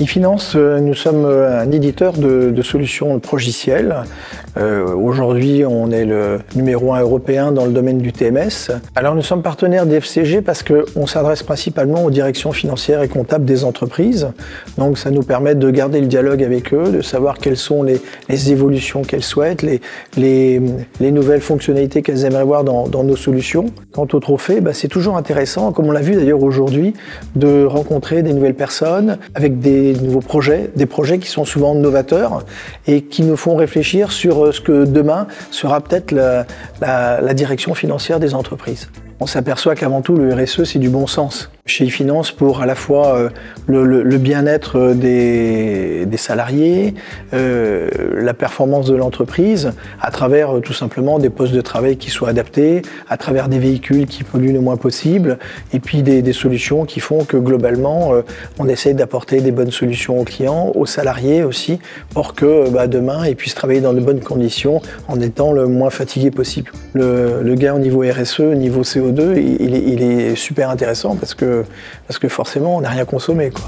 eFinance, euh, nous sommes euh, un éditeur de, solutions progicielles. Euh, aujourd'hui, on est le numéro un européen dans le domaine du TMS. Alors, nous sommes partenaires des FCG parce qu'on s'adresse principalement aux directions financières et comptables des entreprises. Donc, ça nous permet de garder le dialogue avec eux, de savoir quelles sont les, évolutions qu'elles souhaitent, les, les, nouvelles fonctionnalités qu'elles aimeraient voir dans, nos solutions. Quant au trophée, bah, c'est toujours intéressant, comme on l'a vu d'ailleurs aujourd'hui, de rencontrer des nouvelles personnes avec des nouveaux projets, des projets qui sont souvent novateurs et qui nous font réfléchir sur euh, ce que demain sera peut-être la, la direction financière des entreprises. On s'aperçoit qu'avant tout, le RSE, c'est du bon sens chez eFinance pour à la fois euh, le, bien-être des, salariés, euh, la performance de l'entreprise, à travers euh, tout simplement des postes de travail qui soient adaptés, à travers des véhicules qui polluent le moins possible, et puis des, solutions qui font que globalement, on essaie d'apporter des bonnes solutions aux clients, aux salariés aussi, pour que bah, demain, ils puissent travailler dans de bonnes conditions en étant le moins fatigué possible. Le, gain au niveau RSE, au niveau CO2, il est super intéressant parce que parce que forcément, on n'a rien consommé. Quoi.